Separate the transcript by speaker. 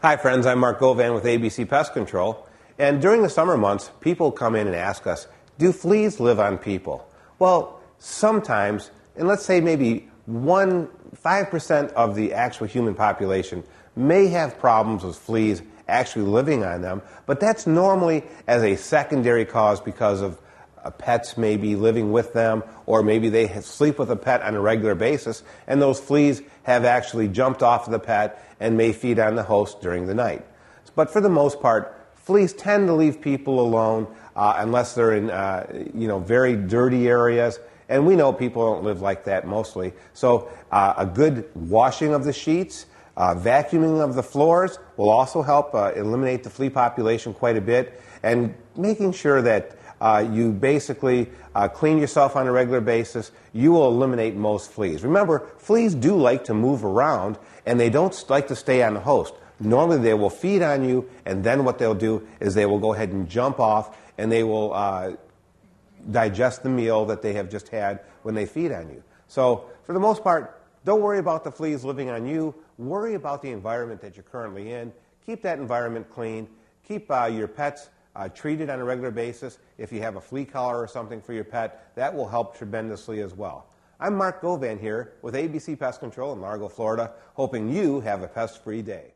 Speaker 1: Hi, friends. I'm Mark Govan with ABC Pest Control. And during the summer months, people come in and ask us, do fleas live on people? Well, sometimes, and let's say maybe one, 5% of the actual human population may have problems with fleas actually living on them, but that's normally as a secondary cause because of uh, pets maybe living with them, or maybe they sleep with a pet on a regular basis, and those fleas have actually jumped off of the pet and may feed on the host during the night. But for the most part, fleas tend to leave people alone uh, unless they're in uh, you know very dirty areas. And we know people don't live like that mostly. So uh, a good washing of the sheets, uh, vacuuming of the floors will also help uh, eliminate the flea population quite a bit, and making sure that uh, you basically uh, clean yourself on a regular basis, you will eliminate most fleas. Remember, fleas do like to move around and they don't like to stay on the host. Normally, they will feed on you, and then what they'll do is they will go ahead and jump off and they will uh, digest the meal that they have just had when they feed on you. So, for the most part, don't worry about the fleas living on you. Worry about the environment that you're currently in. Keep that environment clean. Keep uh, your pets uh, treated on a regular basis. If you have a flea collar or something for your pet, that will help tremendously as well. I'm Mark Govan here with ABC Pest Control in Largo, Florida, hoping you have a pest free day.